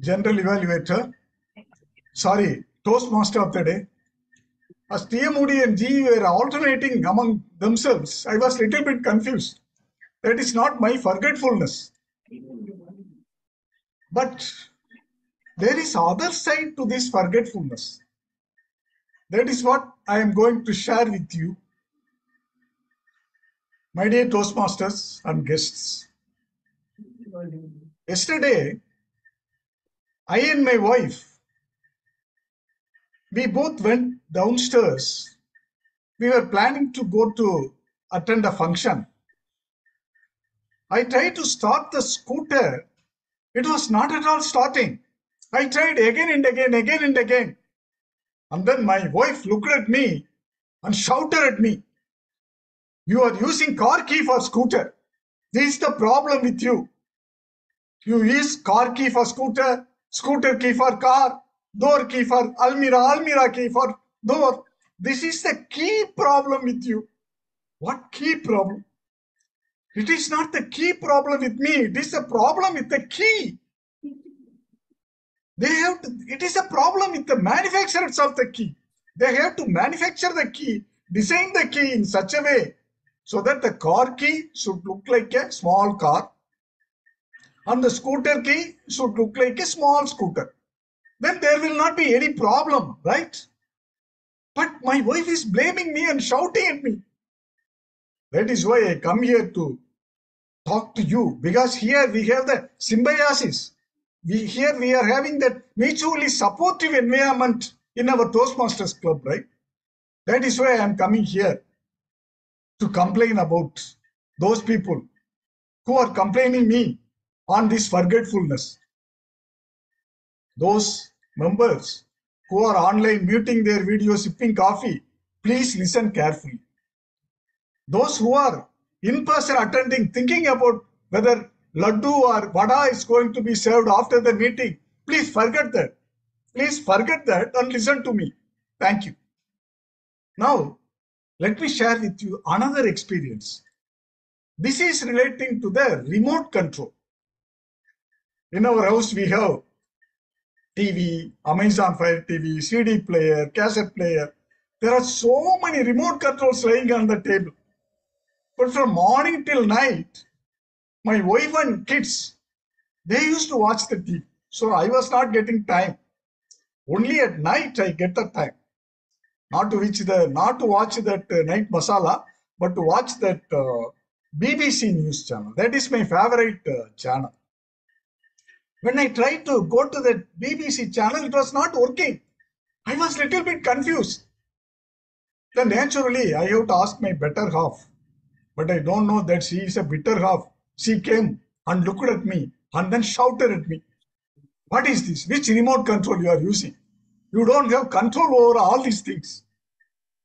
general evaluator, sorry, Toastmaster of the day. As TMOD and G were alternating among themselves, I was a little bit confused. That is not my forgetfulness. But there is other side to this forgetfulness. That is what I am going to share with you. My dear Toastmasters and guests. Yesterday, I and my wife, we both went downstairs. We were planning to go to attend a function. I tried to start the scooter. It was not at all starting. I tried again and again, again and again. And then my wife looked at me and shouted at me, You are using car key for scooter. This is the problem with you. You use car key for scooter, scooter key for car, door key for almirah, almirah key for door. This is the key problem with you. What key problem? It is not the key problem with me. It is a problem with the key. They have to, it is a problem with the manufacturers of the key. They have to manufacture the key, design the key in such a way so that the car key should look like a small car and the scooter key should look like a small scooter. Then there will not be any problem, right? But my wife is blaming me and shouting at me. That is why I come here to talk to you because here we have the symbiosis. We here we are having that mutually supportive environment in our Toastmasters club, right? That is why I am coming here to complain about those people who are complaining me on this forgetfulness. Those members who are online muting their video sipping coffee, please listen carefully. Those who are in person attending, thinking about whether laddu or vada is going to be served after the meeting, please forget that. Please forget that and listen to me. Thank you. Now, let me share with you another experience. This is relating to the remote control. In our house, we have TV, Amazon Fire TV, CD player, cassette player. There are so many remote controls lying on the table. But from morning till night, my wife and kids, they used to watch the TV. So I was not getting time. Only at night I get the time. Not to reach the, not to watch that uh, night masala, but to watch that uh, BBC news channel. That is my favorite uh, channel. When I tried to go to the BBC channel, it was not working. I was little bit confused. Then naturally, I have to ask my better half. But I don't know that she is a bitter half. She came and looked at me and then shouted at me. What is this? Which remote control you are using? You don't have control over all these things.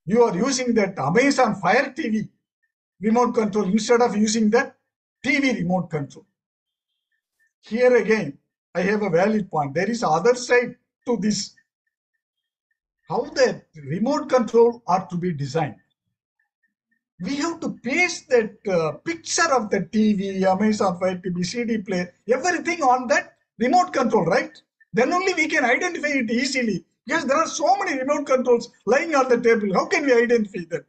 You are using that Amazon Fire TV remote control instead of using that TV remote control. Here again, I have a valid point. There is other side to this. How the remote control are to be designed. We have to paste that uh, picture of the TV, Amazon Fire TV, CD player, everything on that remote control, right? Then only we can identify it easily. Yes, there are so many remote controls lying on the table. How can we identify them?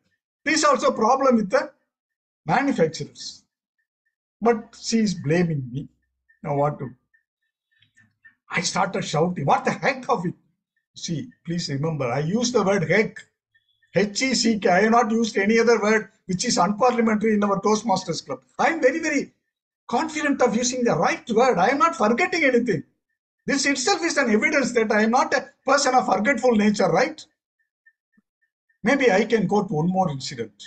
This also problem with the manufacturers. But she is blaming me. Now what to I started shouting, What the heck of it? See, please remember, I used the word heck. H-E-C-K. I have not used any other word which is unparliamentary in our Toastmasters Club. I am very, very confident of using the right word. I am not forgetting anything. This itself is an evidence that I am not a person of forgetful nature, right? Maybe I can quote one more incident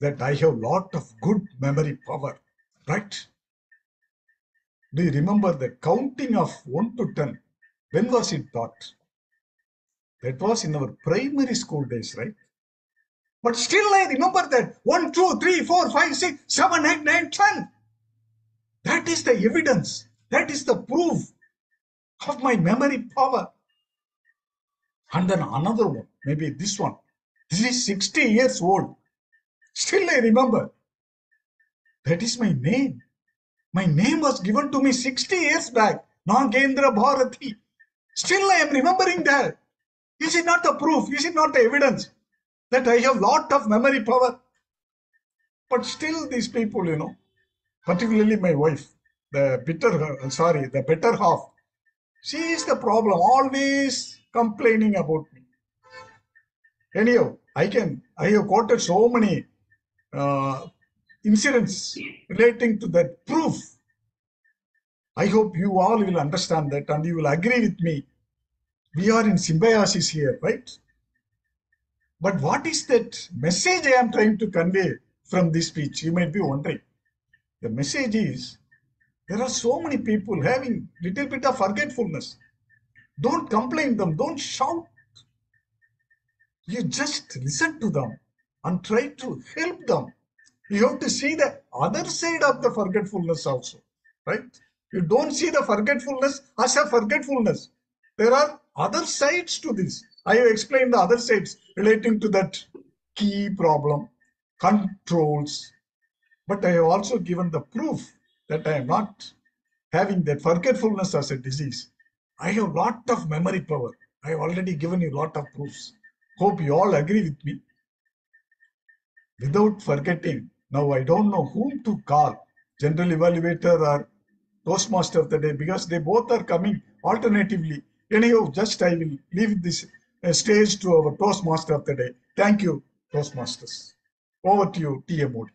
that I have a lot of good memory power, right? Do you remember the counting of 1 to 10? When was it taught? That was in our primary school days, right? But still I remember that 1, 2, 3, 4, 5, 6, 7, 8, 9, 10. That is the evidence. That is the proof of my memory power. And then another one, maybe this one. This is 60 years old. Still I remember. That is my name. My name was given to me 60 years back. Nagendra Bharathi. Still I am remembering that. Is it not the proof? Is it not the evidence that I have lot of memory power? But still these people, you know, particularly my wife, the bitter, sorry, the better half, she is the problem, always complaining about me. Anyhow, I can, I have quoted so many uh, incidents relating to that proof. I hope you all will understand that and you will agree with me. We are in symbiosis here, right? But what is that message I am trying to convey from this speech? You might be wondering. The message is there are so many people having little bit of forgetfulness. Don't complain them, don't shout. You just listen to them and try to help them. You have to see the other side of the forgetfulness also, right? You don't see the forgetfulness as a forgetfulness. There are other sides to this. I have explained the other sides relating to that key problem, controls. But I have also given the proof that I am not having that forgetfulness as a disease. I have lot of memory power. I have already given you lot of proofs. Hope you all agree with me. Without forgetting, now I don't know whom to call, general evaluator or Toastmaster of the day, because they both are coming alternatively. Anyhow, just I will leave this uh, stage to our Toastmaster of the day. Thank you, Toastmasters. Over to you, TMOD.